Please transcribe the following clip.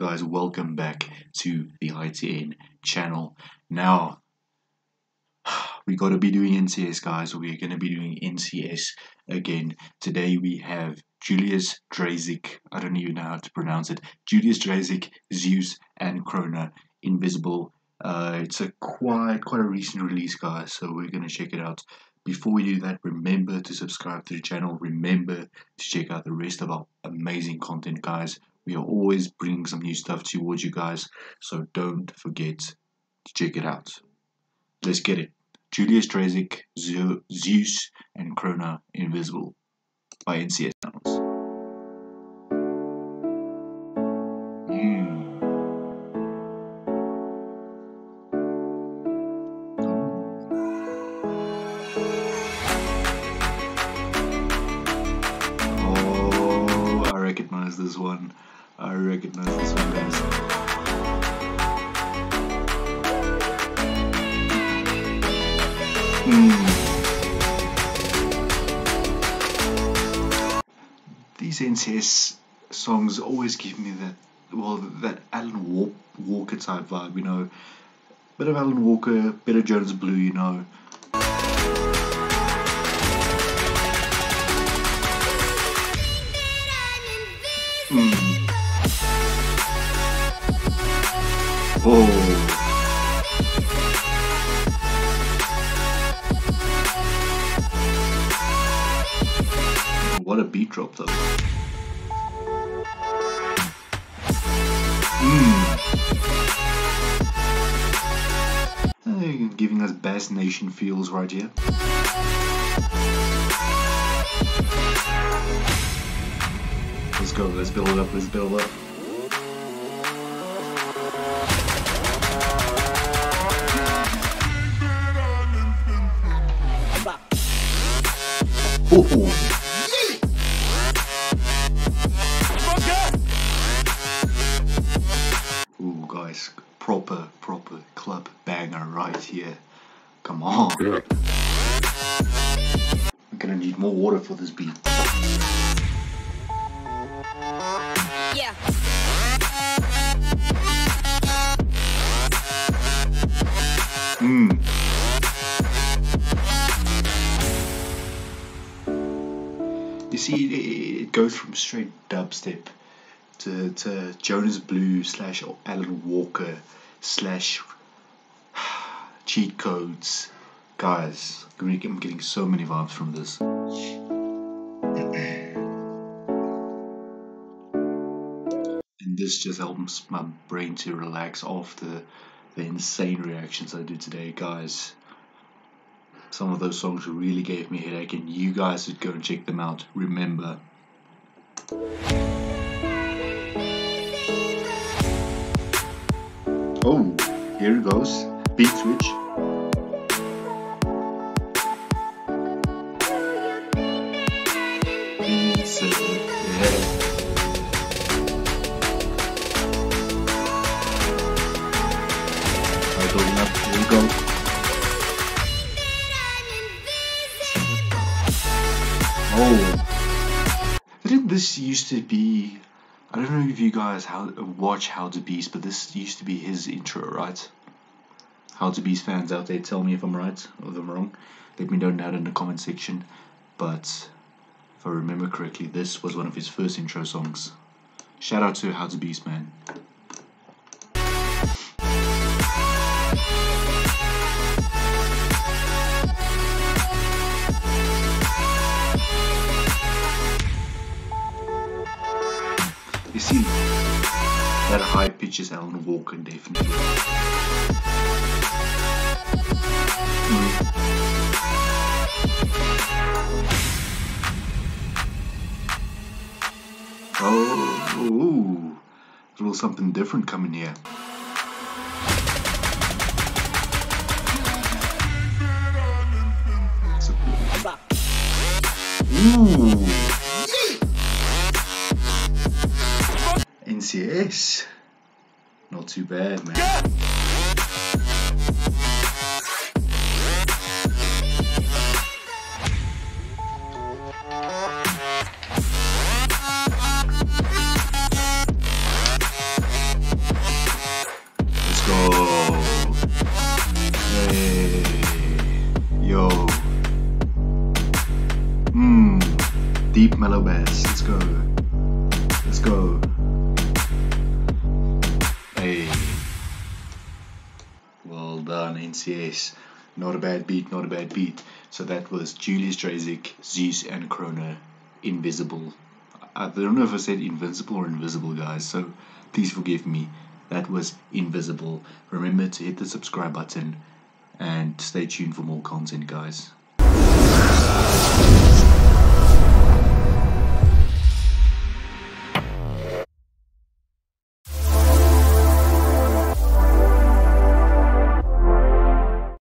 guys? Welcome back to the ITN channel. Now, we got to be doing NCS, guys. We're going to be doing NCS again. Today we have Julius Dreisig. I don't even know how to pronounce it. Julius Dreisig, Zeus, and Crona Invisible. Uh, it's a quite quite a recent release, guys. So we're going to check it out. Before we do that, remember to subscribe to the channel. Remember to check out the rest of our amazing content, guys we are always bringing some new stuff towards you guys so don't forget to check it out let's get it julius Dreisig, zeus and crona invisible by ncs sounds mm. Oh, this one. I recognize this one, guys. These NCS songs always give me that, well, that Alan Walker type vibe, you know. Bit of Alan Walker, bit of Jonas Blue, you know. What a beat drop though. Mm. giving us Bass Nation feels right here. Let's go, let's build it up, let's build up. Ooh. Ooh, guys, proper, proper club banger right here. Come on. I'm gonna need more water for this beat. See, it, it goes from straight dubstep to, to Jonas Blue slash Alan Walker slash cheat codes. Guys, I'm getting so many vibes from this. and this just helps my brain to relax after the insane reactions I did today, guys some of those songs really gave me a headache and you guys should go and check them out. Remember. Oh here it goes. Beat switch Didn't this used to be... I don't know if you guys how, watch How to Beast, but this used to be his intro, right? How to Beast fans out there, tell me if I'm right or if I'm wrong. Let me know down in the comment section. But if I remember correctly, this was one of his first intro songs. Shout out to How to Beast, man. See that high pitch is Alan Walker definitely. Mm. Oh, ooh, a little something different coming here. Ooh. NCS. Not too bad, man. let's go hmm. deep mellow bass. Let's go. Let's go. Done, NCS. Not a bad beat, not a bad beat. So that was Julius Dreisig, Zeus, and Crona. Invisible. I don't know if I said invincible or invisible, guys, so please forgive me. That was invisible. Remember to hit the subscribe button and stay tuned for more content, guys.